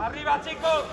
Arriba, chicos.